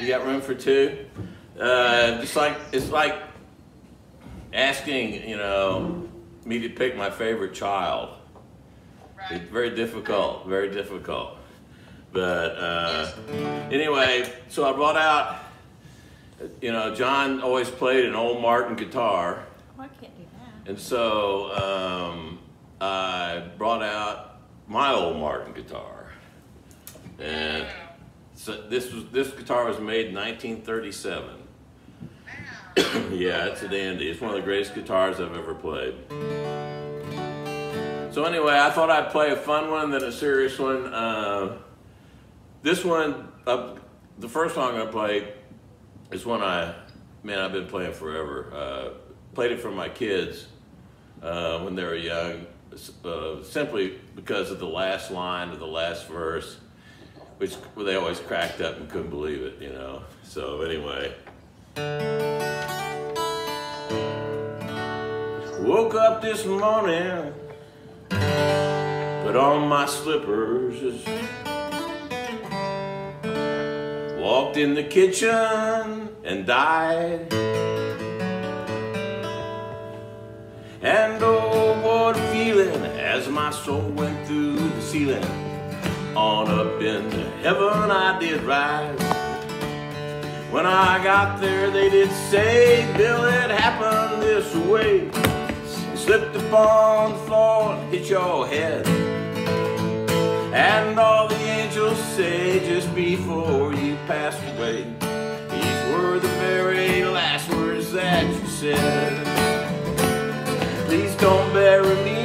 You got room for two? Uh, just like it's like asking, you know, me to pick my favorite child. Right. It's very difficult, very difficult. But uh, anyway, so I brought out, you know, John always played an old Martin guitar. Oh, I can't do that. And so um, I brought out my old Martin guitar. And so this was this guitar was made in 1937. Wow. yeah, it's a dandy. It's one of the greatest guitars I've ever played. So anyway, I thought I'd play a fun one, then a serious one. Uh, this one, uh, the first song gonna play is one I, man, I've been playing forever. Uh, played it for my kids uh, when they were young, uh, simply because of the last line of the last verse, which they always cracked up and couldn't believe it, you know. So anyway. Woke up this morning, put on my slippers, walked in the kitchen and died. And oh, what feeling as my soul went through the ceiling. On up into heaven I did rise. When I got there, they did say, Bill, it happened this way. You slipped upon the floor and hit your head. And all the angels say just before you passed away, these were the very last words that you said. Please don't bury me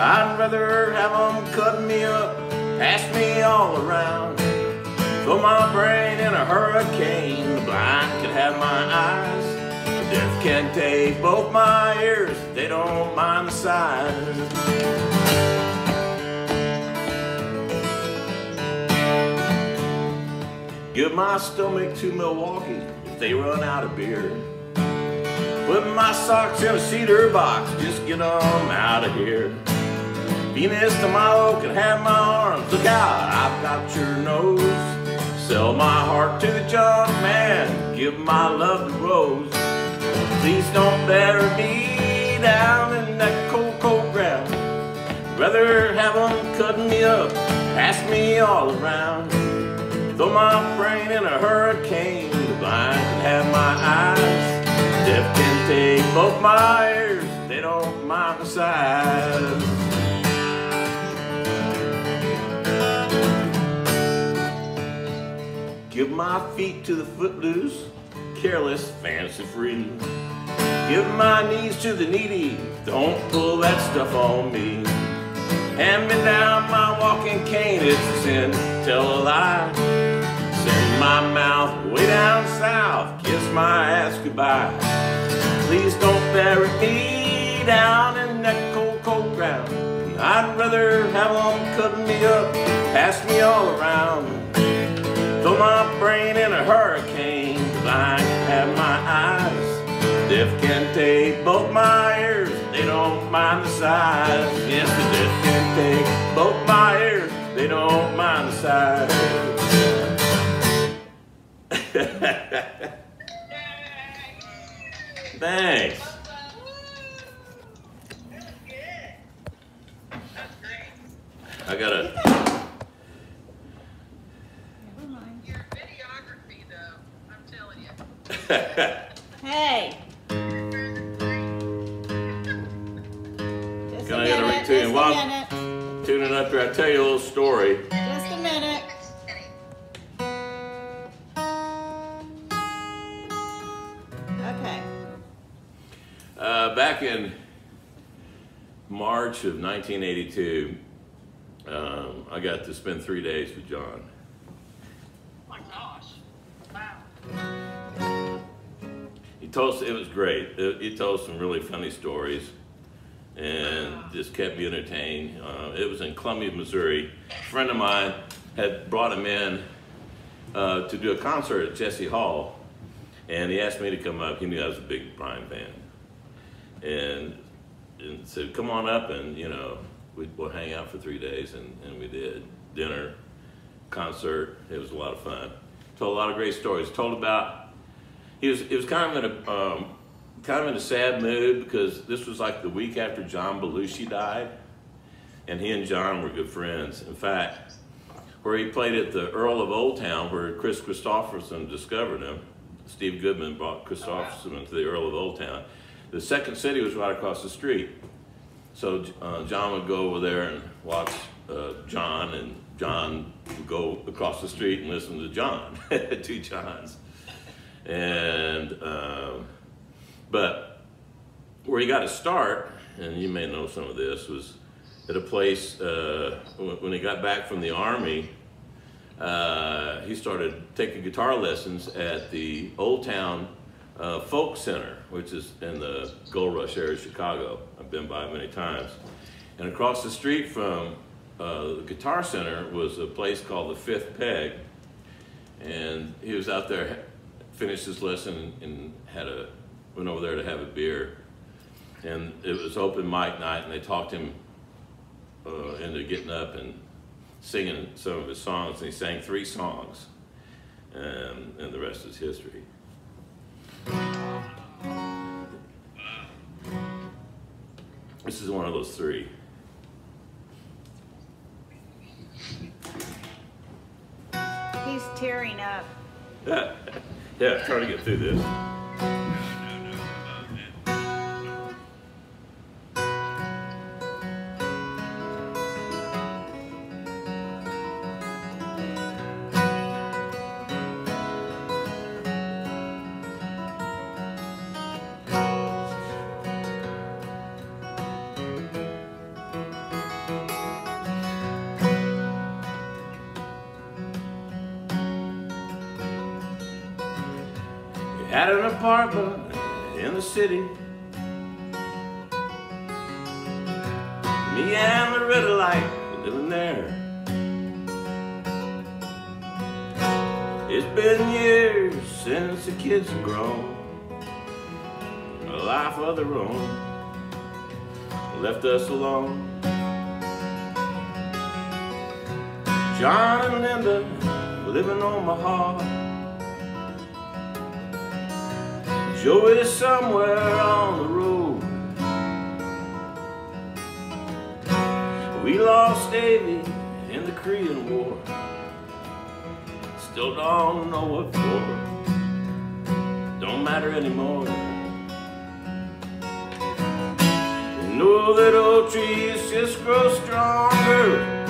I'd rather have them cut me up, pass me all around. Throw my brain in a hurricane, the blind can have my eyes. Deaf can take both my ears, they don't mind the size. Give my stomach to Milwaukee if they run out of beer. Put my socks in a cedar box, just get 'em out of here. Venus de Milo can have my arms, look out, I've got your nose. Sell my heart to the junk man, give my love to Rose. Please don't bury me down in that cold, cold ground. Rather have 'em cutting me up, pass me all around. Throw my brain in a hurricane, the blind can have my eyes. Deaf can take both my ears, they don't mind the size. My feet to the footloose, careless, fancy free. Give my knees to the needy, don't pull that stuff on me. Hand me down my walking cane, it's a sin, tell a lie. Send my mouth way down south, kiss my ass goodbye. Please don't bury me down in that cold, cold ground. I'd rather have them cut me up, pass me all around. Throw my brain in a hurricane, I have my eyes. Deaf can take both my ears, they don't mind the size. Yes, the deaf can take both my ears, they don't mind the size. Thanks. I gotta. Never mind. Your videography, though, I'm telling you. Hey. Just Can a I get a minute, routine? just a Well- minute, Tuning up here, I'll tell you a little story. just a minute. Okay. Uh, back in March of 1982, um, I got to spend three days with John. Told us it was great. He told some really funny stories and just kept me entertained. Uh, it was in Columbia, Missouri. A friend of mine had brought him in uh, to do a concert at Jesse Hall, and he asked me to come up. He knew I was a big Prine fan, and, and said, "Come on up, and you know, we, we'll hang out for three days." And, and we did dinner, concert. It was a lot of fun. Told a lot of great stories. Told about he was he was kind of in a um, kind of in a sad mood because this was like the week after John Belushi died, and he and John were good friends. In fact, where he played at the Earl of Old Town, where Kris Kristofferson discovered him. Steve Goodman brought Kristofferson to the Earl of Old Town. The second city was right across the street. So uh, John would go over there and watch uh, John, and John would go across the street and listen to John, two Johns. And, um, but where he got to start, and you may know some of this, was at a place uh, when when he got back from the army. Uh, he started taking guitar lessons at the Old Town uh, Folk Center, which is in the Gold Rush area of Chicago. I've been by it many times. And across the street from uh, the Guitar Center was a place called the Fifth Peg. And he was out there, finished his lesson, and had a went over there to have a beer. And it was open mic night, and they talked him uh, into getting up and singing some of his songs. And he sang three songs, and, and the rest is history. This is one of those three. He's tearing up. Yeah, trying to get through this. Had an apartment in the city. Me and Loretta like living there. It's been years since the kids have grown. A life of their own left us alone. John and Linda living on my heart. Joe is somewhere on the road. We lost Davy in the Korean War. Still don't know what for. Don't matter anymore. Know that old trees just grow stronger.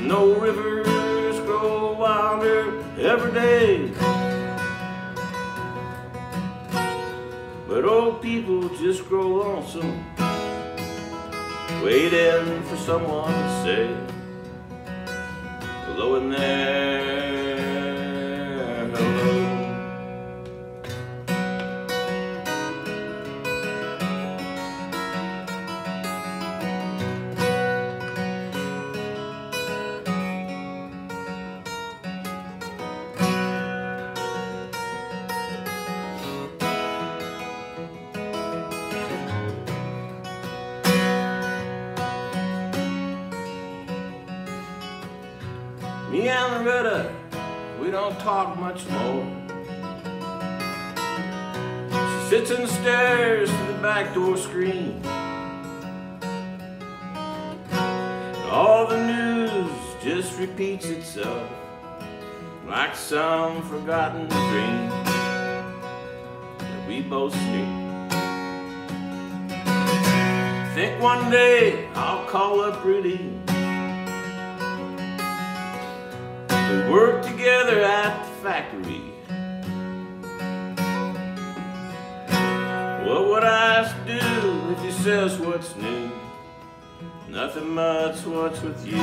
No rivers grow wilder every day. But old people just grow lonesome, waiting for someone to say, hello in there, We don't talk much more. She sits and stares through the back door screen. All the news just repeats itself like some forgotten dream that we both see. Think one day I'll call up Rudy. We work together at the factory. What would I do if he says what's new? Nothing much, what's with you?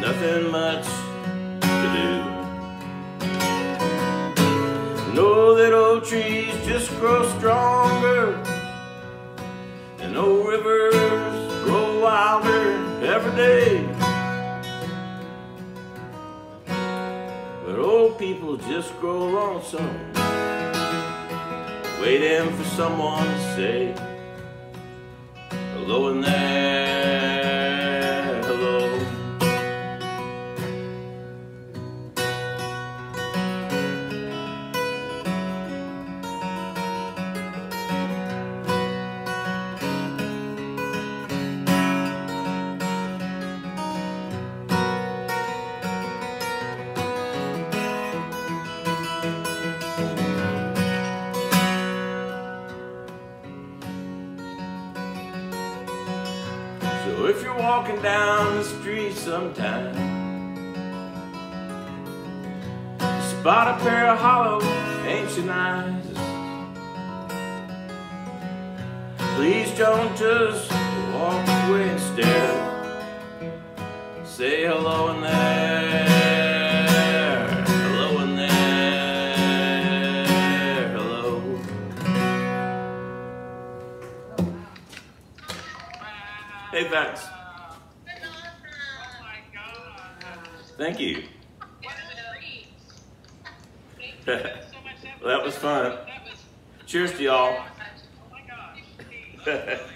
Nothing much to do. Know that old trees just grow stronger, and old rivers grow wilder every day. People just grow lonesome, waiting for someone to say, hello in there, walking down the street sometime. Spot a pair of hollow ancient eyes. Please don't just walk away and stare. Say hello in there. Hello in there. Hello. Hey, thanks. Thank you. What a treat. Thank you That so much. That was, was fun. Cheers to y'all.